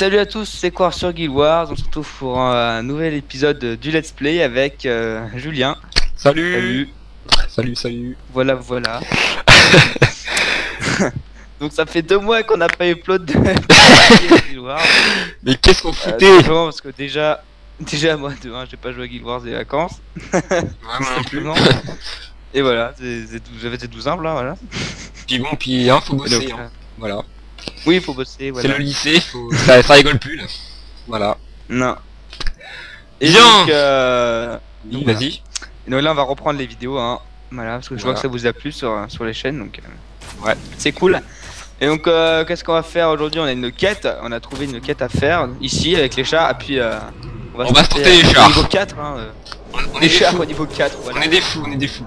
Salut à tous, c'est quoi sur Guild Wars On se retrouve pour un nouvel épisode du Let's Play avec euh, Julien. Salut Salut. Salut, salut Voilà, voilà. Donc ça fait deux mois qu'on n'a pas upload de Guild Wars. Mais qu'est-ce qu'on Euh, foutait? parce que déjà, déjà moi de un, j'ai pas joué à Guild Wars des vacances. Ouais. Non. Et voilà, c'est- tout- été tout simple là, voilà. Puis bon, puis hein, faut bosser. donc, hein. Voilà. Oui, il faut bosser, C'est voilà. le lycée, faut... ça, ça rigole plus là. Voilà. Non. Et donc, euh, Donc, vas-y. Et donc là, on va reprendre les vidéos, hein. Voilà, parce que je vois Voilà. que ça vous a plu sur, sur les chaînes, donc euh, Ouais. c'est cool. Et donc, euh, qu'est-ce qu'on va faire aujourd'hui? On a une quête, on a trouvé une quête à faire ici avec les chars, et puis euh, On va se tenter, tenter les chars. au Niveau 4, hein, euh, On, on est des chars fous. au niveau 4, On voilà. est des fous, on est des fous.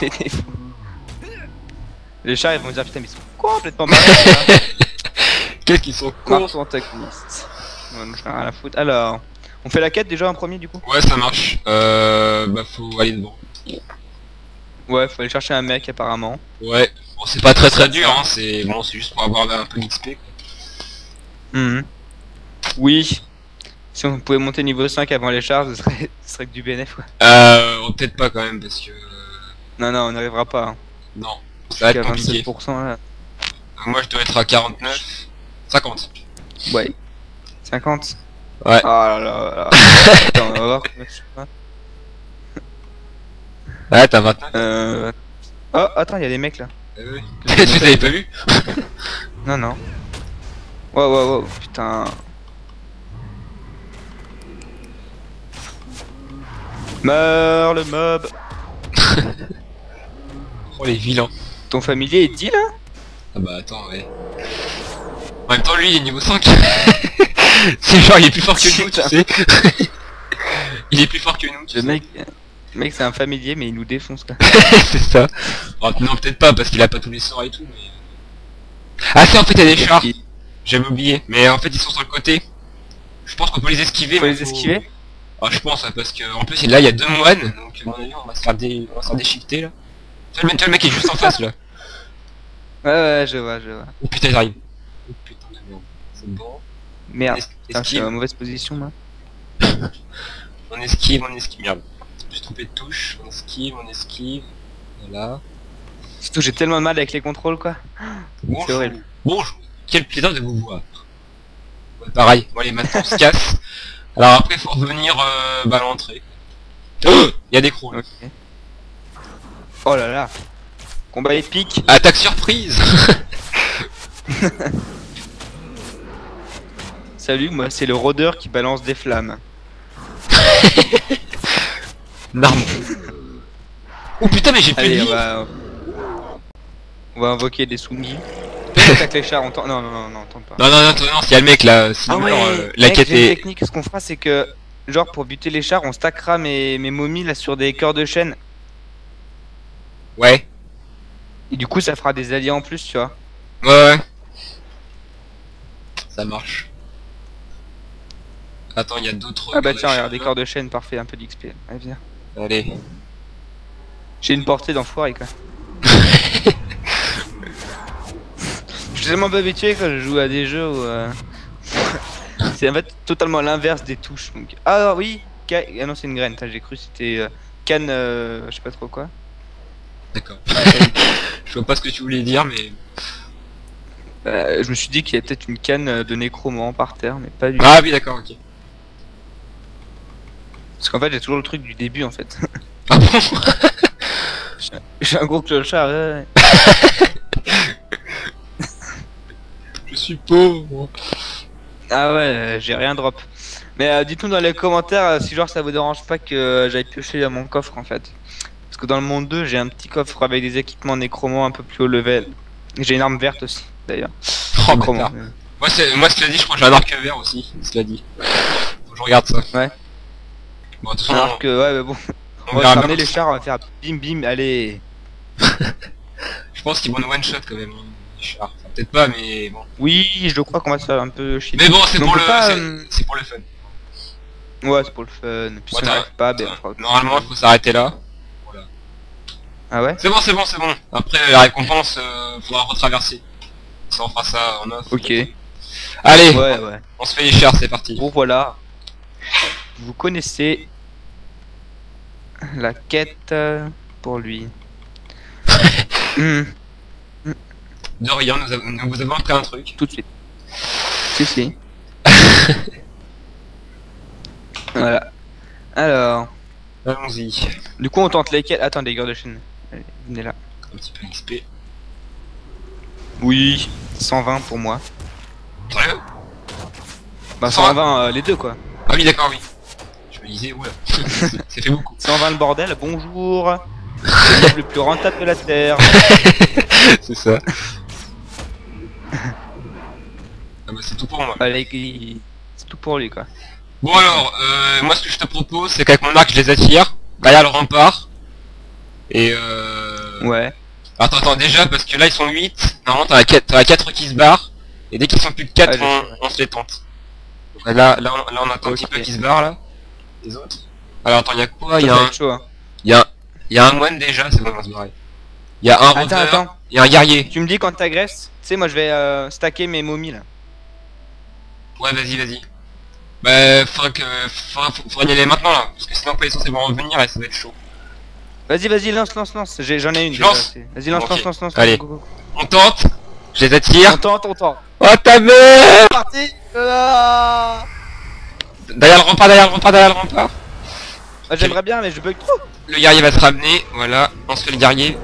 les chars, ils vont dire putain, mais ils sont complètement malades. Qu'est-ce qu'ils sont Con cons sont. Ouais, à foutre. Alors, on fait la quête déjà en premier du coup? Ouais, ça marche. Euh... Bah faut aller devant. Ouais, faut aller chercher un mec apparemment. Ouais. Bon, c'est pas très très dur, hein. C'est bon, c'est juste pour avoir un peu d'XP. quoi. Mhm. Oui. Si on pouvait monter niveau 5 avant les chars, ce serait, ce serait que du bénéf quoi. Euh... oh, Peut-être pas quand même, parce que... Non, non, on n'arrivera pas. Hein. Non. Ça va être Jusqu'à compliqué. 27% là. Moi, je dois être à 49. 50. Ouais. 50 Ouais. Oh là là là. Attends, on va voir combien je suis pas. Ouais, t'as 29. Euh... Oh, attends, il y a des mecs là. Euh, oui. tu t'avais pas vu Non, non. Wow, wow, wow, putain. Meurs le mob. Oh, les vilains. Ton familier est dit là Ah bah attends, ouais. En même temps, lui, il est niveau 5. c'est genre, il est plus fort que nous, tu sais. il est plus fort que nous, tu Le sais. mec, le mec c'est un familier mais il nous défonce quoi. c'est ça. Oh, non, peut-être pas, parce qu'il a pas tous les sorts et tout, mais... Ah si, en fait, il y a des chars. J'avais oublié. Mais en fait, ils sont sur le côté. Je pense qu'on peut les esquiver. faut les esquiver Ah, je pense, hein, parce que en plus, là, il y a deux moines. Donc, à mon avis, on va se faire, des... on va se faire déchiqueter, là. Tu vois, le- tu vois, le mec est juste en face, là. Ouais, ouais, je vois, je vois. Oh putain, j'arrive. Oh putain de merde. C'est bon. Merde. Es- Putain, je suis esquive. en mauvaise position là. On esquive, on esquive. Merde. Je me suis trompé de touche. On esquive, on esquive. Voilà. Surtout j'ai tellement de mal avec les contrôles quoi. Bonjour. horrible. Bonjour. Quel plaisir de vous voir. Ouais, pareil. Bon, allez, maintenant on se casse. Alors après, faut revenir euh, bah, à l'entrée. Il y a des crocs. Ok. Oh là là. Combat épique. Attaque surprise Salut, moi c'est le rôdeur qui balance des flammes. Une arme. Oh putain, mais j'ai plus de on va... On va invoquer des sungi. Attaque les chars, on tente... Non, non, non, non, on pas. Non, non, non, non, non, s'il y a le mec là, sinon euh, la mec, quête est... technique, ce qu'on fera c'est que, genre pour buter les chars, on stackera mes, mes momies là sur des cœurs de chaîne. Ouais. Et du coup ça fera des alliés en plus, tu vois. Ouais, ouais. Ça marche. Attends, il y a d'autres... Ah bah corps tiens, de regarde, des cœurs de chaîne, parfait, un peu d'XP. Allez, viens. Allez. J'ai une portée d'enfoiré quoi. je suis tellement pas habitué quand je joue à des jeux où... euh, c'est en fait totalement l'inverse des touches. Donc... Ah oui ca- Ah non c'est une graine, j'ai cru que c'était euh, canne... euh, je sais pas trop quoi. D'accord. Je vois pas ce que tu voulais dire, mais... Euh, je me suis dit qu'il y avait peut-être une canne de nécromant par terre, mais pas du tout. Ah oui, d'accord, ok. Parce qu'en fait j'ai toujours le truc du début en fait. Ah bon? J'ai un gros clochard, ouais, ouais. Je suis pauvre. Ah ouais, euh, j'ai rien drop. Mais euh, dites-nous dans les commentaires euh, si genre ça vous dérange pas que j'aille piocher dans mon coffre en fait. Parce que dans le monde 2, j'ai un petit coffre avec des équipements nécromants un peu plus haut level. J'ai une arme verte aussi d'ailleurs. Oh, Nécromant. Moi, c'est- moi, cela dit, je crois que j'ai un arc vert aussi, cela dit. Faut que je regarde ça. Ouais. Bon, de toute façon, Alors que ouais, mais bon, on on va bien. les chars, on va faire bim bim, allez. Je pense qu'ils vont nous one-shot quand même, hein, les chars. Enfin, peut-être pas, mais bon. Oui, je crois qu'on va se faire un peu chier. Mais bon, c'est pour, le... pas, euh, c'est pour le fun. Ouais, c'est pour le fun. Puis Ouais, si on pas, ben Normalement, faut s'arrêter là. Ah ouais C'est bon, c'est bon, c'est bon. Après, la récompense, euh, faudra retraverser. Ça, on fera ça en off. Ok. Allez, Ouais, ouais. on se fait les chars, c'est parti. Bon, voilà. Vous connaissez la quête euh, pour lui. Hmm, De rien, nous, avons- nous vous avons appris un truc. tout de suite. Si, si. voilà. Alors, Allons-y. du coup, on tente lesquels Attends, les gars de chaîne. Allez, venez là. Un petit peu d'XP. Oui. 120 pour moi. Sérieux? Bah, 120, 120 euh, les deux quoi. Ah oui, d'accord, oui. Je me disais, oula, ça fait beaucoup. 120 le bordel, bonjour. Le le plus rentable de la terre. c'est ça. Ah bah c'est tout pour moi. Allez, il- c'est tout pour lui quoi. Bon alors, euh, moi ce que je te propose, c'est qu'avec mon arc je les attire, derrière le rempart. Et euh... Ouais. Attends, attends, déjà, parce que là ils sont 8, normalement t'en as 4, t'en as 4 qui se barrent, et dès qu'ils sont plus de 4, Ah, on, se les tente. Donc là, là, on, là on attend un petit peu qui se barrent là. Les autres. Alors attends, il y a quoi? Il y a un, chaud, hein. y a, il y a un moine déjà, c'est bon, on se barrer. Il y a un Attends, rover, attends. y a un guerrier. Tu me dis quand t'agresses Tu sais, moi je vais euh, stacker mes momies là. Ouais, vas-y, vas-y. Bah, faudrait que, faudrait, faudrait y aller maintenant là, parce que sinon quand ils sont censés vont revenir et ça va être chaud. Vas-y, vas-y, lance, lance, lance. J'en ai une Je lance c'est- Vas-y, lance, lance, lance, lance. Allez. go, go, go. On tente, je les attire. On tente, on tente. Oh ta mère C'est parti Derrière le rempart, derrière le rempart, derrière le rempart. Bah, J'aimerais bien, mais je bug trop. Le guerrier va se ramener, voilà, on se fait le guerrier.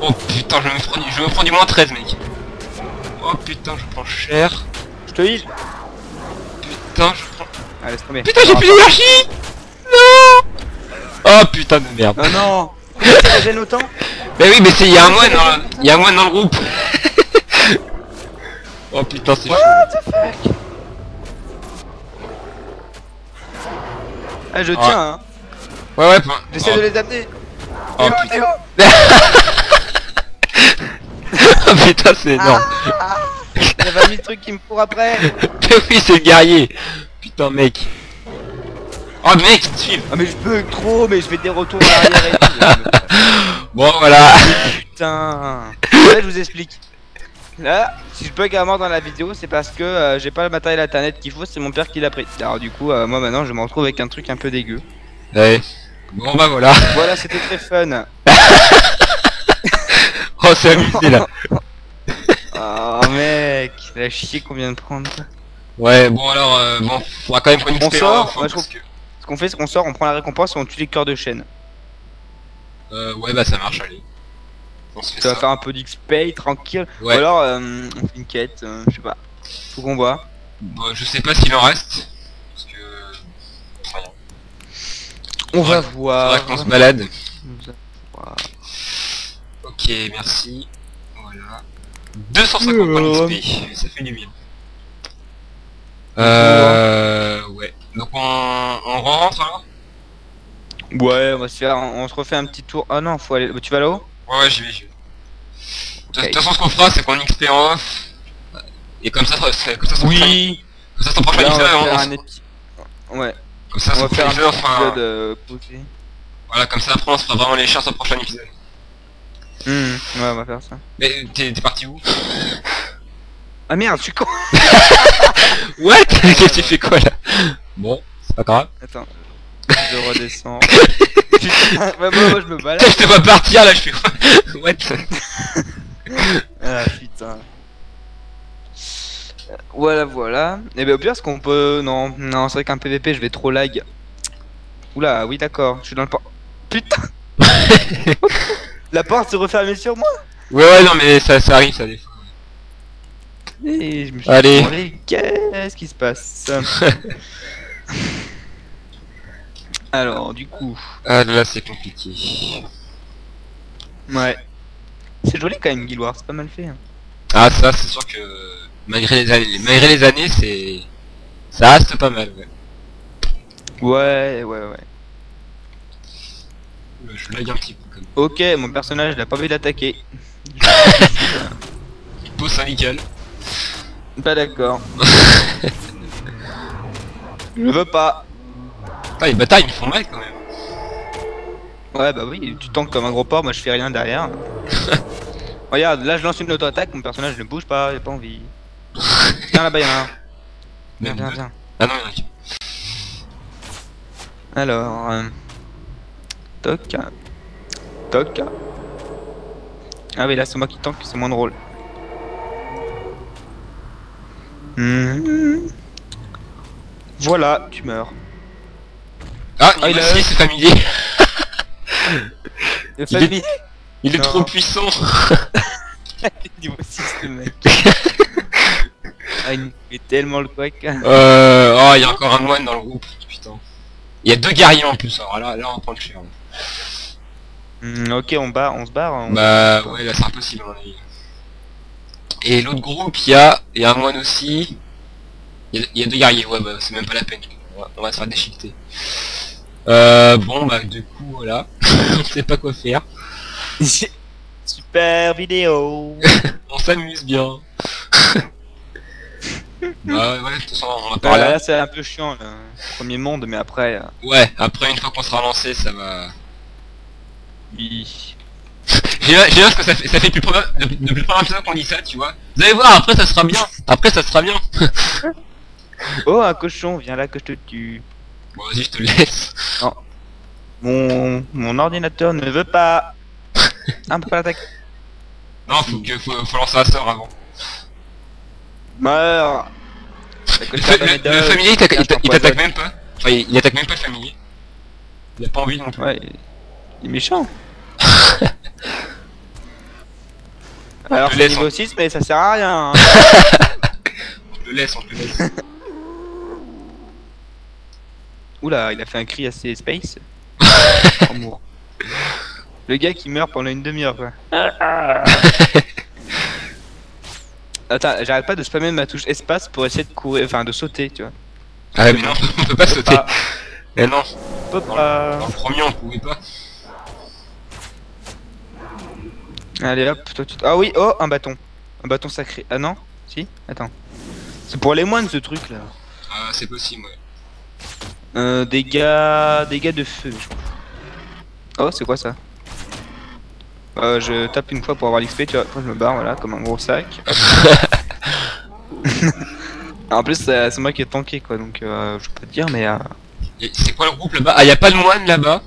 Oh putain, je me prends, du- je me prends du moins 13 mec. Oh putain, je prends cher. Je te heal. Putain, je prends... Allez, tomber. Putain, j'ai plus d'énergie Oh putain de merde. Oh non ça gêne autant Bah oui, mais c'est, y a un moine dans le, y a un moine dans le groupe. oh putain, c'est chaud. What the fuck Ah, je tiens, hein. Ouais, ouais. J'essaie oh, de les amener. Oh Eh putain, eh oh. oh, putain c'est énorme. Il y a 20 000 trucs qui me courent après. Mais oui, c'est le guerrier. Putain, mec. Oh mec, suivent. Ah, mais je bug trop, mais je fais des retours arrière et tout. Bon, voilà. Putain. Là, je vous explique. Là, si je bug à mort dans la vidéo, c'est parce que euh, j'ai pas le matériel internet qu'il faut, c'est mon père qui l'a pris. Alors du coup, euh, moi maintenant, je me retrouve avec un truc un peu dégueu. Ouais. Bon, bah voilà. Voilà, c'était très fun. Oh, c'est amusé là. Oh mec, la chier qu'on vient de prendre. Ouais, bon alors, euh, bon, faudra quand même qu'on On XP sort, hein, ouais, je parce que... Qu'on fait, c'est qu'on sort, on prend la récompense et on tue les cœurs de chaîne. Euh, ouais, bah ça marche, allez. On se fait Ça ça. va faire un peu d'XP, tranquille. Ouais. Ou alors, euh, on fait une quête, euh, je sais pas. Faut qu'on voit. Bon, je sais pas s'il en reste. Parce que... Rien. On va voir. Faudra qu'on se balade. Ok, merci. Voilà. 250 points d'XP, ça fait du bien. Euh... Ouais. Donc on, on rentre alors Ouais, on va se faire, on se refait un petit tour. Ah non, faut aller. Tu vas là-haut? Ouais, ouais, j'y vais, j'y vais. De toute façon, ce qu'on fera, c'est qu'on XP en off. Et comme ça, ça- ça- comme ça, prochain- comme ça, son prochain épisode, va on- un épi- Ouais, comme ça, on va faire un épisode, épisode euh. Voilà, comme ça, après, on se fera vraiment les chars sur le prochain épisode. Hmm, ouais, on va faire ça. Mais t'es t'es parti où? Ah merde, je suis con. What? Qu'est-ce que tu fais quoi là? Bon, c'est pas grave. Attends, je redescends. Putain, moi, moi, je me balade. je te vois partir là, je fais What Ah putain. Voilà, voilà. Et ben au pire, ce qu'on peut. Non, non, c'est vrai qu'un PVP, je vais trop lag. Oula, oui, d'accord, je suis dans le port. Putain La porte s'est refermée sur moi Ouais, ouais, non, mais ça, ça arrive, ça des fois. Et je me suis Allez. demandé, qu'est-ce qui se passe Alors, du coup, Ah là, c'est compliqué. ouais. C'est joli quand même, Guild Wars, c'est pas mal fait. hein. Ah, ça, c'est sûr que malgré les années, malgré les années, c'est. Ça reste pas mal, ouais. Ouais, ouais, ouais. Je lag un petit peu comme Ok, mon personnage, il a pas envie d'attaquer. pause syndicale. Pas d'accord. je veux pas. Putain, les batailles, ils font mal quand même. Ouais, bah oui, tu tankes comme un gros porc, moi je fais rien derrière. Regarde, là je lance une auto-attaque, mon personnage ne bouge pas, il a pas envie. Viens là-bas, y'en a un. Viens, viens, viens. Ah non, il y en a. Alors, euh... toc, toc. Ah oui, là c'est moi qui tank, c'est moins drôle. Mhm. Voilà, tu meurs. Ah, Ah, il il a aussi, c'est familier. Le Il est-. Il est trop puissant. Niveau 6 le mec. ah, il fait tellement le quack. Euh, oh, il y a encore un moine dans le groupe, putain. Il y a deux guerriers en plus, alors là, là on va prendre cher. Hmm, ok, on bat, on se barre. on- Bah ouais, là c'est impossible avis. Et l'autre groupe, il y a, il y a un moine aussi. Il y a, il y a deux guerriers, ouais, bah c'est même pas la peine. On va, on va se faire déchiqueter. Euh, bon, bah du coup, voilà. on sait pas quoi faire. Super vidéo. On s'amuse bien. bah ouais, de toute façon, on va Bah, par là. là c'est un peu chiant, le premier monde, mais après, euh, Ouais, après une fois qu'on sera lancé, ça va... oui. J'ai parce que ça fait, ça fait plus depuis le premier épisode qu'on dit ça, tu vois. Vous allez voir, après ça sera bien. Après ça sera bien. Oh, un cochon, viens là que je te tue. Bon, vas-y, je te laisse. Mon, mon ordinateur ne veut pas. Ah, on peut pas l'attaquer. Non, faut que, faut, faut lancer la sœur avant. Meurs. Le, fa- le- le familier, il t'attaque- même pas. Enfin, il, il attaque même pas le familier. Il a pas envie non plus. Ouais, il est méchant. Alors le c'est laisse, niveau hein. 6 mais ça sert à rien. hein. On te le laisse, on te le laisse. Oula, il a fait un cri assez space. Amour. Le gars qui meurt pendant une demi-heure quoi. Attends, j'arrête pas de spammer ma touche espace pour essayer de courir, enfin de sauter, tu vois. Ah ouais, mais non, on peut pas sauter. Ah, Eh non, on peut pas. dans le premier on pouvait pas. Allez hop, toi tu... Ah oui, oh, un bâton. Un bâton sacré. Ah non Si Attends. C'est pour les moines ce truc là. Ah, c'est possible, ouais. Euh, dégâts... dégâts de feu, je crois. Oh, c'est quoi ça? Euh, Je tape une fois pour avoir l'XP, tu vois. Après je me barre, voilà, comme un gros sac. en plus, c'est c'est moi qui ai tanké quoi, donc euh, je peux pas te dire, mais... Euh... C'est quoi le groupe là-bas? Ah, y a pas de moine là-bas?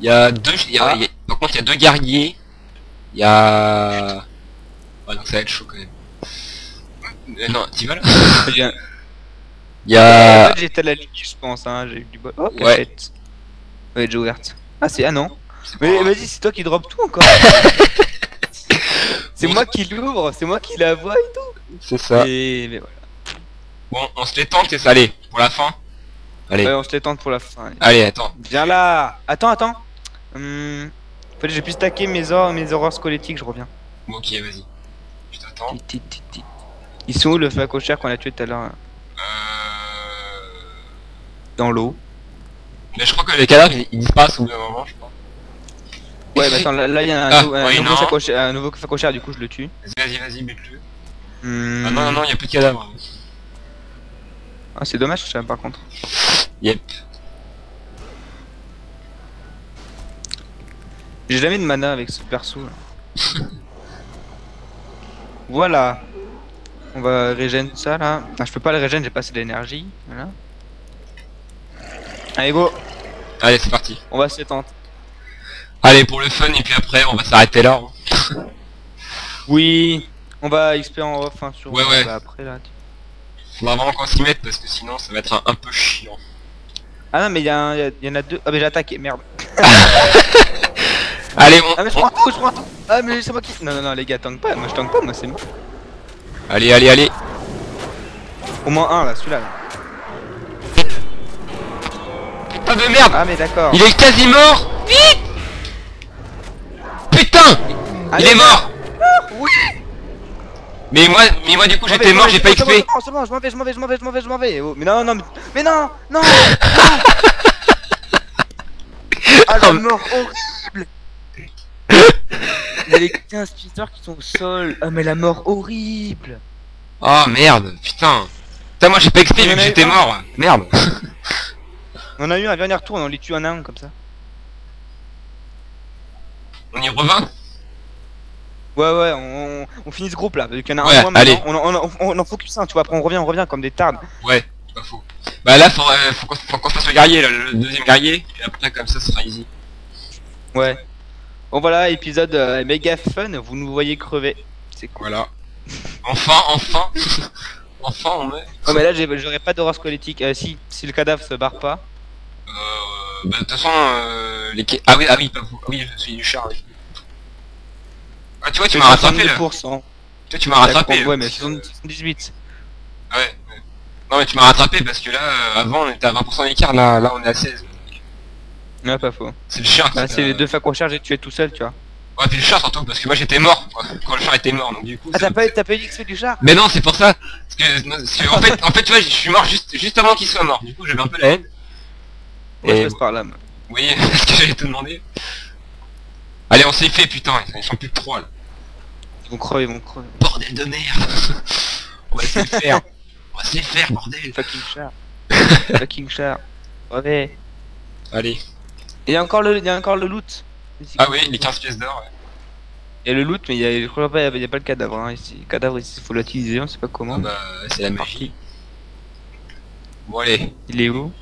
Il y a deux. Y a, Ah. y a- par contre, y a deux guerriers. Il y a. Ouais, donc ça va être chaud quand même. Euh, non, t'y vas là un- Il y En a. fait, j'étais à la ligue, je pense, hein, j'ai eu du bol. Oh, Ouais. cachette. Ouais, déjà ouverte. Ah, c'est... Ah non Mais vas-y, c'est toi qui drop tout encore C'est Bon, moi qui l'ouvre, c'est moi qui la vois et tout C'est ça. Et... mais voilà. Bon, on se les tente et ça. Allez, pour la fin. Allez. Ouais, on se les tente pour la fin. allez. Allez, attends. Viens là Attends, attends hum... Faut que j'ai pu stacker mes, or mes horreurs squelettiques, je reviens. Bon, ok, vas-y. Je t'attends. Ils sont où le facochère qu'on a tué tout à l'heure là Euh... Dans l'eau. Mais je crois que les cadavres ils, ils disparaissent au bout d'un moment, je crois. Ouais, mais attends, là là, il y a un, Ah, nou- un ouais, nouveau facochère, un nouveau facochère, du coup je le tue. Vas-y, vas-y, vas-y, bute-le. Hum... Ah non, non, non, y a plus de cadavres. Ah, c'est dommage ça par contre. Yep. J'ai jamais de mana avec ce perso là. voilà. On va régène ça là. Ah, je peux pas le régène, j'ai pas assez d'énergie. Voilà. Allez go, Allez, c'est parti. on va se tenter. Allez, pour le fun, et puis après, on va s'arrêter là. hein. Oui, on va XP en off hein, sur Ouais, ouais. bah, après là. Faudra vraiment qu'on s'y mette parce que sinon, ça va être un, un peu chiant. Ah non mais il y en a deux. Ah mais j'ai attaqué, merde. Allez, on... Ah mais je prends un coup, je prends un coup. Ah mais c'est moi qui. Non non non les gars tank pas, moi je tank pas, moi c'est moi. Allez, allez, allez. Au moins un là, celui-là. Là. Pas de merde Ah mais d'accord. Il est quasi mort Vite Putain Il est mort Oui. Mais moi, mais moi du coup, j'étais mort, j'ai pas XP. C'est bon, c'est bon, je m'en vais, je m'en vais, je m'en vais, je m'en vais, je m'en vais. Oh, mais non, non, mais, mais non, non. ah la mort horrible. Il y a les 15 visiteurs qui sont au sol. Ah mais la mort horrible. Oh merde, putain. Putain, moi j'ai pas XP vu que j'étais mort. Merde. On a eu un dernier tour, on les tue un à un comme ça. On y revint? Ouais, ouais, on, on finit ce groupe là, vu qu'il y en a Ouais, un allez. maintenant. On, on, on, on en focus un, tu vois, après on revient, on revient comme des tardes. Ouais, c'est pas faux. Bah là, faut, euh, faut qu'on faut qu'on fasse le guerrier, là, le deuxième guerrier, puis après, comme ça, ce sera easy. Ouais. Bon voilà, épisode euh, méga fun, vous nous voyez crever. C'est cool. Voilà. Enfin, enfin Enfin, on met... Oh mais là j'aurais pas d'aura squelettique. Euh, si, si le cadavre se barre pas. Euh... Bah, de toute façon, euh... Les... Ah oui, ah oui, pas vous. Ah oui, je suis du char, oui. Ah, tu vois, tu m'as rattrapé, là. 62%. Tu vois, tu m'as rattrapé. Ouais, mais 78. Ouais, ouais. Non, mais tu m'as rattrapé, parce que là, euh, avant, on était à 20% d'écart, là, là, on est à 16. Ouais, pas faux. C'est le chien, Ah, qui- c'est les deux fois qu'on charge et tu es tout seul, tu vois. Ouais, puis le char surtout, parce que moi j'étais mort, quoi, quand le char était mort, donc du coup... Ah, t'as pas, t'as pas eu l'XP du char Mais non, c'est pour ça. Parce que, parce en fait, en fait, tu vois, je suis mort juste, juste avant qu'il soit mort. Du coup, j'avais un peu la haine. Ouais, je Et- passe par là. moi. Oui, ce que j'allais te demander. Allez, on s'est fait, putain, ils sont plus que 3 là. Ils vont crever, ils vont crever. Bordel de merde On va se les faire On va se les faire, bordel Fucking char. Fucking char. Ouais. Allez. Il y a encore le, il y a encore le loot. Ah oui, les 15 pièces d'or, ouais. Il y a le loot, mais il y a, je crois pas, il y a pas le cadavre hein, ici. Le cadavre ici, faut l'utiliser, on sait pas comment. Ah bah, c'est la magie. Bon, allez. Il est où?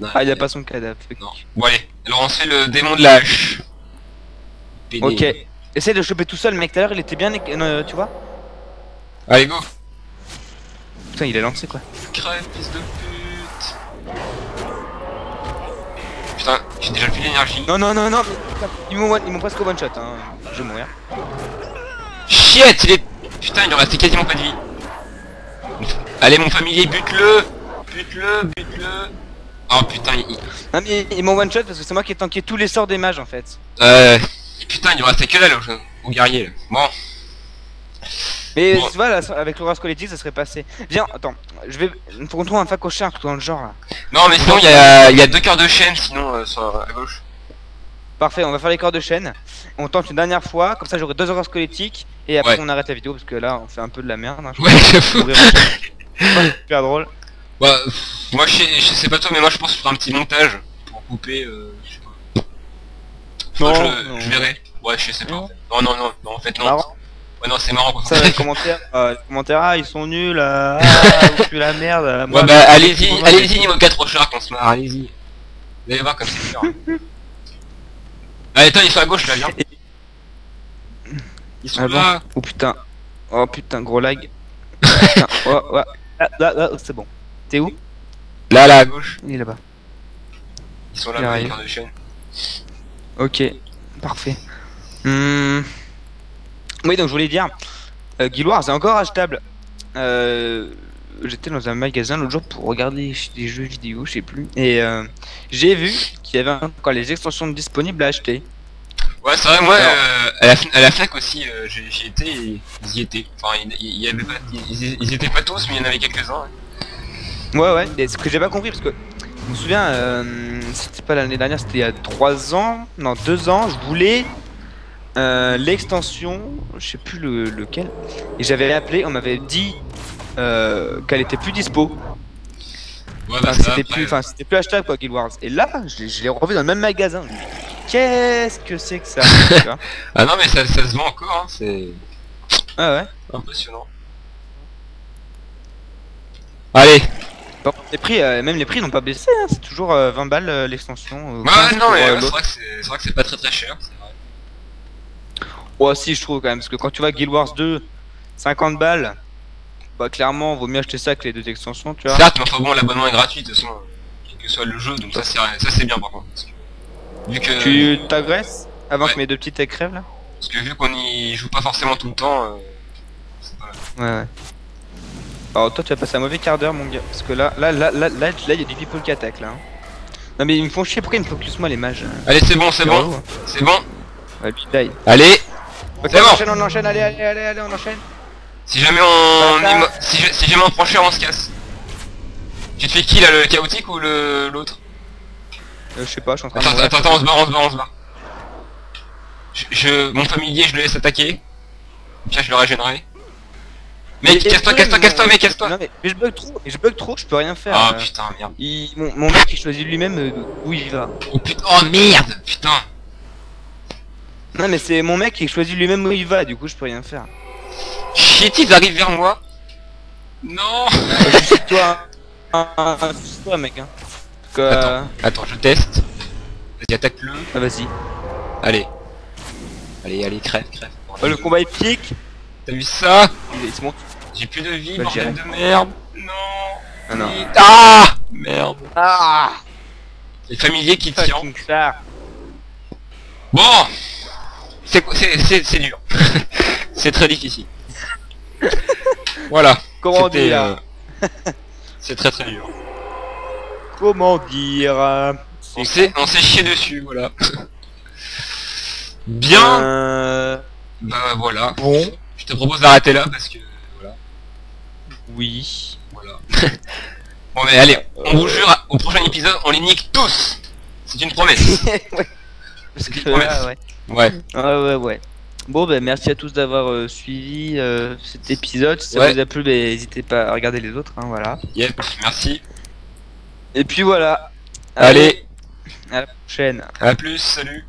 Non, Ah, il y a pas son cadavre. Non. Bon, allez. Alors, on fait le démon de la hache. Ok. Essaye de le choper tout seul, mec tout à l'heure il était bien, euh, tu vois? Allez, go Putain, il a lancé quoi. Crève, fils de pute j'ai déjà plus d'énergie. Non, non, non, non, mais putain, ils m'ont one- ils m'ont presque one shot, hein. Je vais mourir. Shit, il est... Putain, il lui restait quasiment pas de vie. Allez, mon familier, bute-le Bute-le, bute-le Oh putain, il... Non, mais ils m'ont one shot parce que c'est moi qui ai tanké tous les sorts des mages en fait. Euh... Putain, il lui restait que dalle au, au guerrier, là. Bon, Mais tu vois, là, avec l'aura squelettique ça serait passé. Viens, attends, je vais. Faut qu'on trouve un facochard, truc dans le genre là. non, mais sinon, il y a, y a deux cœurs de chaîne, sinon, euh, sur, à gauche. Parfait, on va faire les corps de chaîne. On tente une dernière fois, comme ça j'aurai deux auras squelettiques. Et après Ouais. on arrête la vidéo parce que là on fait un peu de la merde. Hein, je Ouais, j'avoue. super drôle. Bah, moi, je sais, je sais pas toi, mais moi, je pense faire un petit montage pour couper, euh... Je sais pas. Non, je, non. je verrai. Ouais, je sais pas. Non. Non, non, non, non, en fait, non. Marrant. Ouais, non, c'est marrant, quoi. Ça, les commentaires, euh, les commentaires, ah ils sont nuls, euh, ah, vous puez la merde. moi, Ouais bah allez-y, allez-y niveau 4 au shark, on se marre, allez-y. Vous allez voir comme c'est dur. Allez toi ils sont à gauche là, viens. Ils sont Ah bon là. Oh putain. Oh putain, gros lag. putain. Oh, ouais. Là, là, là, c'est bon. T'es où? Là là à gauche. Il est là-bas. Ils sont là, dans les de chaîne. Ok, parfait. Hmm. Oui, donc je voulais dire, euh, Guild Wars, c'est encore achetable. Euh, J'étais dans un magasin l'autre jour pour regarder des jeux vidéo, je sais plus, et euh, j'ai vu qu'il y avait encore les extensions disponibles à acheter. Ouais c'est vrai moi euh, à, la, à la FNAC aussi euh, j'ai j'y étais et ils y étaient. Enfin il, il y avait pas. Ils, ils étaient pas tous mais il y en avait quelques-uns. hein. Ouais, ouais, mais ce que j'ai pas compris, parce que je me souviens, c'était pas l'année dernière, c'était il y a 3 ans, non 2 ans, je voulais euh, l'extension, je sais plus le, lequel, et j'avais appelé, on m'avait dit euh, qu'elle était plus dispo, Ouais bah enfin ça c'était plus, enfin c'était plus achetable quoi Guild Wars. Et là, je, l'ai- je l'ai revu dans le même magasin. Qu'est-ce que c'est que ça Ah non mais ça, ça se vend encore hein, c'est Ah ouais? impressionnant. Allez Bon, les prix, euh, même les prix n'ont pas baissé, hein, c'est toujours euh, 20 balles euh, l'extension. Ouais 15 non mais ouais, c'est l'autre. vrai que c'est c'est vrai que c'est pas très très cher. Ouais, si, je trouve quand même, parce que quand tu vois Guild Wars 2, 50 balles, bah clairement, vaut mieux acheter ça que les deux extensions, tu vois. Certes, mais enfin bon, l'abonnement est gratuit de toute façon, quel que soit le jeu, donc ça c'est ça c'est bien par contre. Que, vu que Tu t'agresses avant Ouais. que mes deux petites tech crèvent là? Parce que vu qu'on y joue pas forcément tout le temps, euh, c'est pas mal. Ouais, ouais. Alors toi, tu vas passer un mauvais quart d'heure, mon gars, parce que là, là, là, là, là, là, il y a du people qui attaque là. hein. Non mais ils me font chier, pourquoi ils me focus moi les mages hein? Allez, c'est bon, c'est C'est bon, relou, hein. c'est bon. Ouais. Allez, On bon. enchaîne, on enchaîne, allez, allez, allez, allez, on enchaîne. si jamais on Voilà. si, je- si jamais on prend cher, on se casse. Tu te fais qui là, le chaotique ou le l'autre? Euh, je sais pas, je suis en train Attends, de attends, attends, on se barre, on se barre, on se barre. Je, je- mon familier, je le laisse attaquer. Tiens, je le régénérerai. Mec, Mais- casse-toi, casse-toi, casse-toi, mec, casse-toi. Non mais, mais je bug trop, mais je bug trop, je peux rien faire. Ah euh. putain, merde. Il- mon, mon mec il choisit lui-même euh, où il va. Oh putain, oh merde, putain. Non, mais c'est mon mec qui choisit lui-même où il va, du coup, je peux rien faire. Shit, ils arrivent vers moi. Non suis toi, c'est toi, mec. Hein. Que, euh, Attends, attends, je teste. Vas-y, attaque-le. ah, vas-y. Allez. Allez, allez, crève, crève. Oh, le combat épique. T'as vu ça? Il C'est bon. J'ai plus de vie, bordel de merde. Non. Ah non. Ah Merde. Ah Les familiers qui tirent. Bon C'est c'est- c'est c'est dur. c'est très difficile. voilà. Comment dire euh, C'est très très dur. Comment dire euh, On s'est on s'est chié dessus, voilà. Bien. Euh, Bah voilà. Bon. Je te propose d'arrêter là parce que voilà. Oui. Voilà. bon mais allez, on vous jure, au prochain épisode, on les nique tous. C'est une promesse. ouais. Parce que ouais. Ouais. Ouais, ouais, ouais. Bon, ben merci à tous d'avoir euh, suivi euh, cet épisode. Si ça Ouais. vous a plu, ben, n'hésitez pas à regarder les autres. Hein, voilà. Yep. Merci. Et puis voilà. Allez, à la prochaine. à plus. Salut.